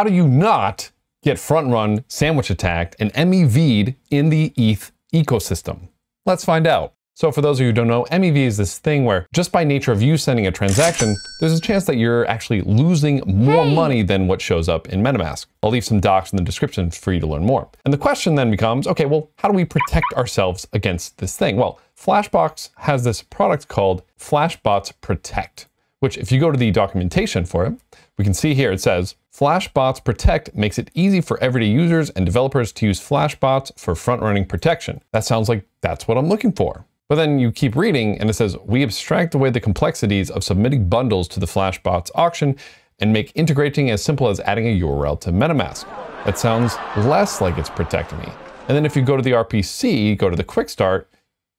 How do you not get front run, sandwich attacked, and MEV'd in the ETH ecosystem? Let's find out. So for those of you who don't know, MEV is this thing where just by nature of you sending a transaction, there's a chance that you're actually losing more hey. money than what shows up in MetaMask. I'll leave some docs in the description for you to learn more. And the question then becomes, okay, well, how do we protect ourselves against this thing? Well, Flashbots has this product called Flashbots Protect, which if you go to the documentation for it, we can see here it says, Flashbots Protect makes it easy for everyday users and developers to use Flashbots for front-running protection. That sounds like that's what I'm looking for. But then you keep reading and it says, we abstract away the complexities of submitting bundles to the Flashbots auction and make integrating as simple as adding a URL to MetaMask. That sounds less like it's protecting me. And then if you go to the RPC, go to the quick start,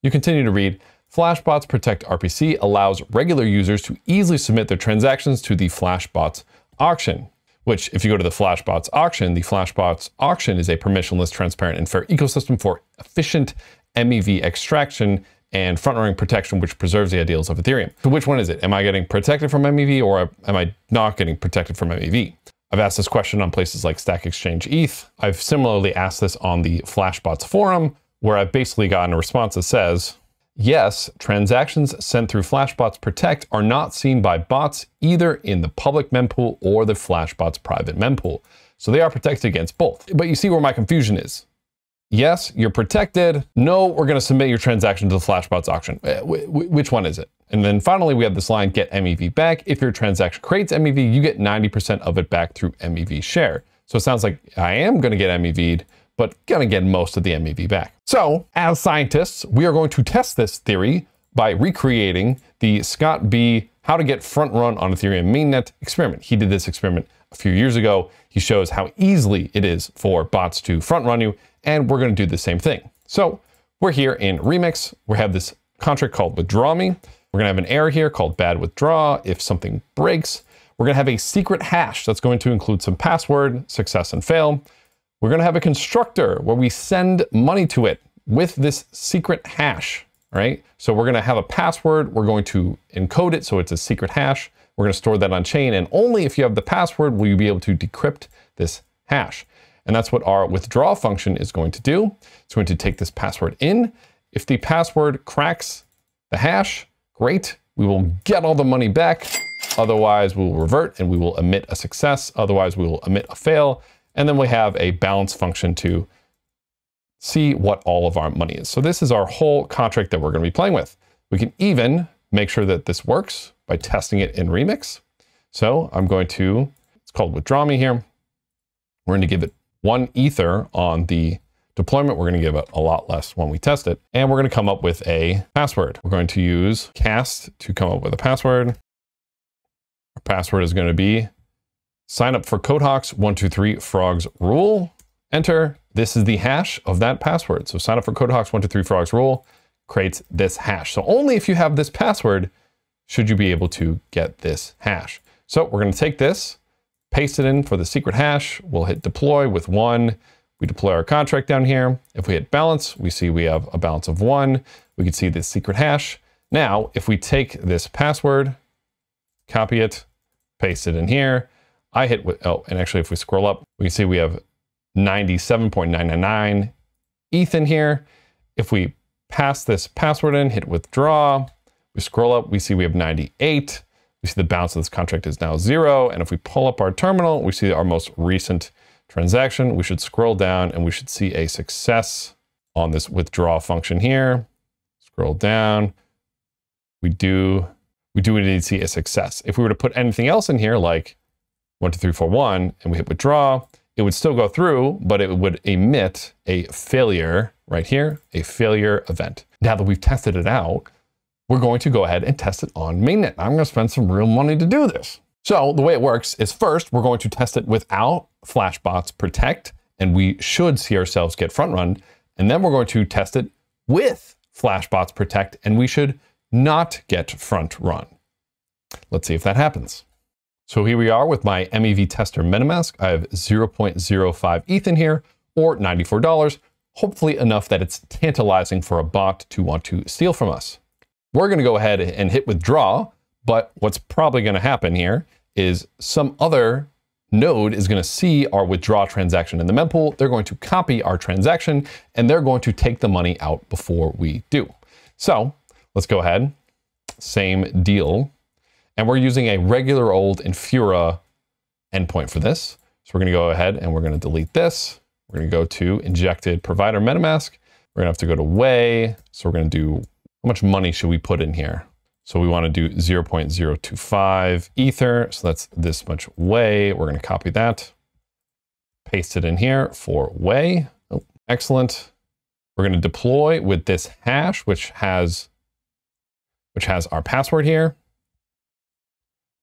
you continue to read, Flashbots Protect RPC allows regular users to easily submit their transactions to the Flashbots auction which if you go to the Flashbots auction, the Flashbots auction is a permissionless, transparent, and fair ecosystem for efficient MEV extraction and front-running protection, which preserves the ideals of Ethereum. So which one is it? Am I getting protected from MEV or am I not getting protected from MEV? I've asked this question on places like Stack Exchange ETH. I've similarly asked this on the Flashbots forum, where I've basically gotten a response that says, yes, transactions sent through Flashbots Protect are not seen by bots either in the public mempool or the Flashbots private mempool. So they are protected against both. But you see where my confusion is. Yes, you're protected. No, we're going to submit your transaction to the Flashbots auction. Uh, which one is it? And then finally, we have this line, get MEV back. If your transaction creates MEV, you get 90% of it back through MEV share. So it sounds like I am going to get MEV'd, but to get most of the MEV back. So as scientists, we are going to test this theory by recreating the Scott B how to get front run on Ethereum mainnet experiment. He did this experiment a few years ago. He shows how easily it is for bots to front run you and we're to do the same thing. So we're here in Remix. We have this contract called withdraw me. We're to have an error here called bad withdraw if something breaks. We're to have a secret hash that's going to include some password, success and fail. We're going to have a constructor where we send money to it with this secret hash, right? So we're going to have a password. We're going to encode it so it's a secret hash. We're going to store that on chain. And only if you have the password will you be able to decrypt this hash. And that's what our withdraw function is going to do. It's going to take this password in. If the password cracks the hash, great, we will get all the money back. Otherwise, we will revert and we will emit a success. Otherwise, we will emit a fail. And then we have a balance function to see what all of our money is. So this is our whole contract that we're going to be playing with. We can even make sure that this works by testing it in Remix. So I'm going to, it's called withdraw me here. We're going to give it one ether on the deployment. We're going to give it a lot less when we test it. And we're going to come up with a password. We're going to use cast to come up with a password. Our password is going to be sign up for CodeHawks123 frogs rule. Enter. This is the hash of that password. So sign up for CodeHawks123 frogs rule creates this hash. So only if you have this password should you be able to get this hash. So we're going to take this paste it in for the secret hash. We'll hit deploy with one. We deploy our contract down here. If we hit balance, we see we have a balance of one. We can see the secret hash. Now, if we take this password, copy it, paste it in here, I hit, oh, and actually if we scroll up, we can see we have 97.999 ETH in here. If we pass this password in, hit withdraw, we scroll up, we see we have 98. We see the balance of this contract is now zero. And if we pull up our terminal, we see our most recent transaction. We should scroll down and we should see a success on this withdraw function here. Scroll down. We do, we do indeed see a success. If we were to put anything else in here, like one, two, three, four, one, and we hit withdraw, it would still go through, but it would emit a failure right here, a failure event. Now that we've tested it out, we're going to go ahead and test it on mainnet. I'm going to spend some real money to do this. So the way it works is first, we're going to test it without Flashbots Protect, and we should see ourselves get front run. And then we're going to test it with Flashbots Protect, and we should not get front run. Let's see if that happens. So here we are with my MEV tester MetaMask. I have 0.05 ETH in here, or $94, hopefully enough that it's tantalizing for a bot to want to steal from us. We're going to go ahead and hit withdraw, but what's probably going to happen here is some other node is going to see our withdraw transaction in the mempool. They're going to copy our transaction and they're going to take the money out before we do. So let's go ahead. Same deal. And we're using a regular old Infura endpoint for this. So we're going to go ahead and we're going to delete this. We're to go to injected provider MetaMask. We're to have to go to wei. So we're going to do how much money should we put in here? So we want to do 0.025 ether. So that's this much wei. We're going to copy that, paste it in here for wei. Oh, excellent. We're going to deploy with this hash, which has, which has our password here.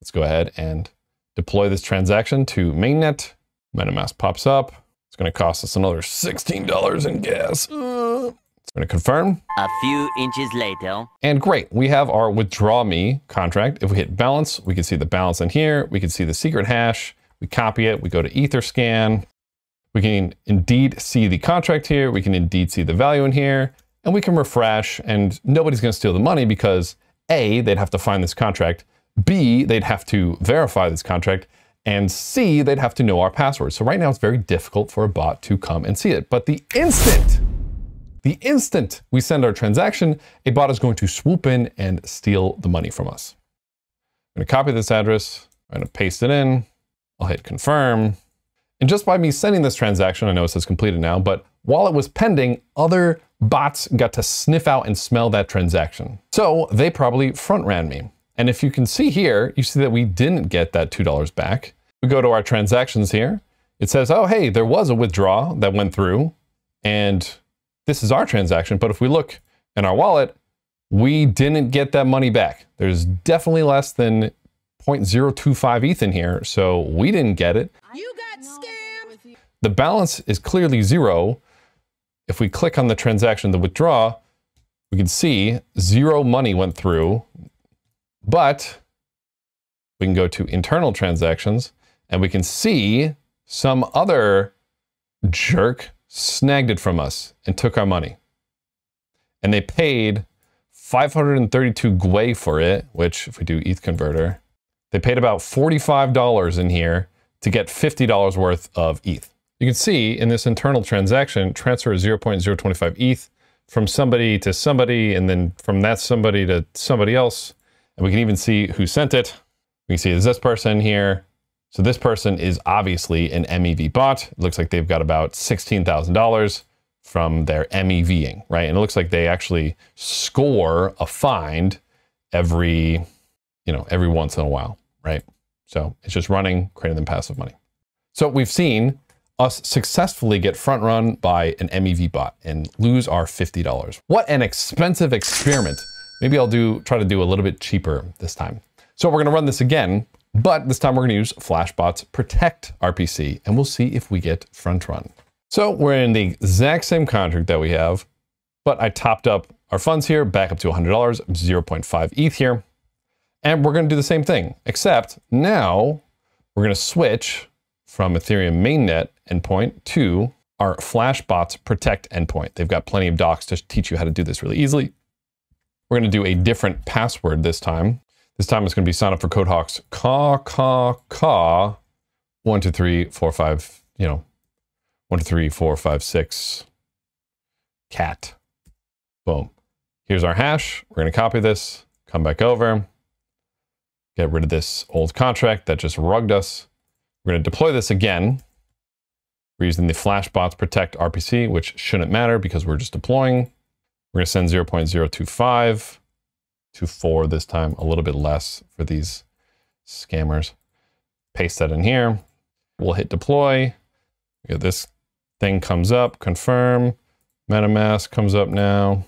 Let's go ahead and deploy this transaction to mainnet. MetaMask pops up. It's going to cost us another $16 in gas. Uh, it's going to confirm. A few inches later. And great, we have our withdraw me contract. If we hit balance, we can see the balance in here. We can see the secret hash. We copy it. We go to Etherscan. We can indeed see the contract here. We can indeed see the value in here. And we can refresh and nobody's going to steal the money because A, they'd have to find this contract. B, they'd have to verify this contract. And C, they'd have to know our password. So right now it's very difficult for a bot to come and see it. But the instant the instant we send our transaction, a bot is going to swoop in and steal the money from us. I'm to copy this address. I'm to paste it in. I'll hit confirm. And just by me sending this transaction, I know it says completed now, but while it was pending, other bots got to sniff out and smell that transaction. So they probably front ran me. And if you can see here, you see that we didn't get that $2 back. We go to our transactions here. It says, oh, hey, there was a withdraw that went through and this is our transaction, but if we look in our wallet, we didn't get that money back. There's definitely less than 0.025 ETH in here, so we didn't get it. You got scammed. The balance is clearly zero. If we click on the transaction to withdraw, we can see zero money went through, but we can go to internal transactions and we can see some other jerk snagged it from us and took our money. And they paid 532 Gwei for it, which if we do ETH converter, they paid about $45 in here to get $50 worth of ETH. You can see in this internal transaction, transfer 0.025 ETH from somebody to somebody, and then from that somebody to somebody else. And we can even see who sent it. We can see is this person here, so this person is obviously an MEV bot. It looks like they've got about $16,000 from their MEVing, right? And it looks like they actually score a find every, you know, every once in a while, right? So it's just running, creating them passive money. So we've seen us successfully get front run by an MEV bot and lose our $50. What an expensive experiment. Maybe I'll do try to do a little bit cheaper this time. So we're gonna run this again but this time we're going to use Flashbot's Protect RPC, and we'll see if we get front run. So we're in the exact same contract that we have, but I topped up our funds here back up to $100, 0.5 ETH here. And we're going to do the same thing, except now we're going to switch from Ethereum mainnet endpoint to our Flashbots Protect endpoint. They've got plenty of docs to teach you how to do this really easily. We're going to do a different password this time. This time it's going to be sign up for CodeHawk's caw, caw, caw. One, two, three, four, five, you know, one, two, three, four, five, six, cat. Boom. Here's our hash. We're going to copy this, come back over, get rid of this old contract that just rugged us. We're going to deploy this again. We're using the Flashbots Protect RPC, which shouldn't matter because we're just deploying. We're to send 0.025 to four this time, a little bit less for these scammers. Paste that in here. We'll hit deploy. This thing comes up, confirm. MetaMask comes up now.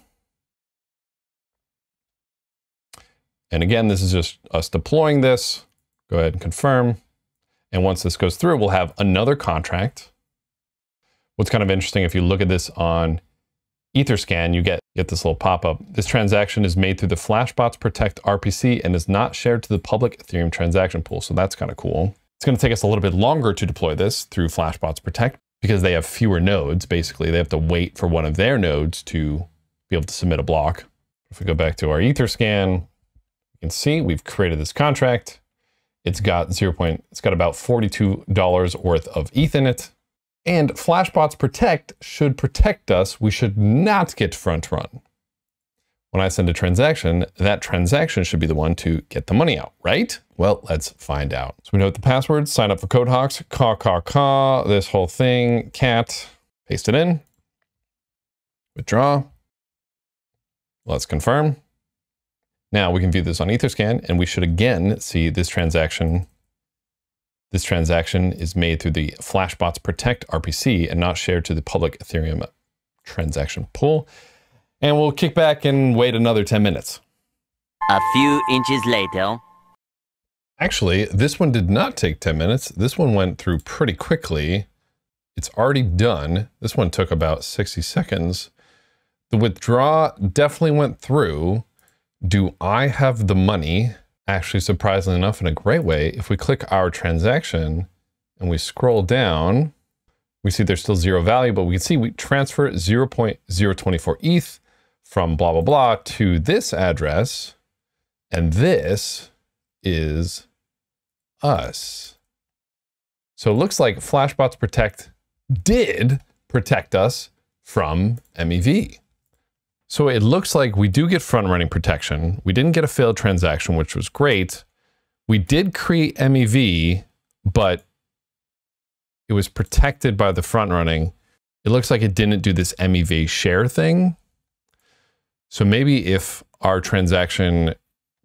And again, this is just us deploying this. Go ahead and confirm. And once this goes through, we'll have another contract. What's kind of interesting, if you look at this on Etherscan, you get, get this little pop-up. This transaction is made through the Flashbots Protect RPC and is not shared to the public Ethereum transaction pool. So that's kind of cool. It's going to take us a little bit longer to deploy this through Flashbots Protect because they have fewer nodes. Basically, they have to wait for one of their nodes to be able to submit a block. If we go back to our Etherscan, you can see we've created this contract It's got zero point, it's got about $42 worth of ETH in it. And Flashbots Protect should protect us. We should not get front run. When I send a transaction, that transaction should be the one to get the money out, right? Well, let's find out. So we know the password, sign up for CodeHawks, caw, caw, caw, this whole thing, cat, paste it in, withdraw. Let's confirm. Now we can view this on Etherscan and we should again see this transaction. This transaction is made through the Flashbots Protect RPC and not shared to the public Ethereum transaction pool and we'll kick back and wait another 10 minutes. A few inches later. Actually, this one did not take 10 minutes. This one went through pretty quickly. It's already done. This one took about 60 seconds. The withdraw definitely went through. Do I have the money? Actually, surprisingly enough, in a great way, if we click our transaction and we scroll down, we see there's still zero value, but we can see we transfer 0.024 ETH from blah, blah, blah to this address. And this is us. So it looks like Flashbots Protect did protect us from MEV. So it looks like we do get front running protection. We didn't get a failed transaction, which was great. We did create MEV, but it was protected by the front running. It looks like it didn't do this MEV share thing. So maybe if our transaction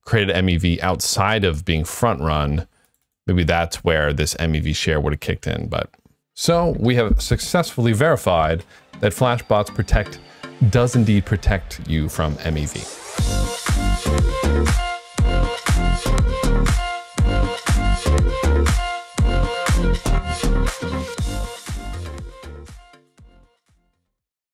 created MEV outside of being front run, maybe that's where this MEV share would have kicked in. But so we have successfully verified that Flashbots Protect does indeed protect you from MEV.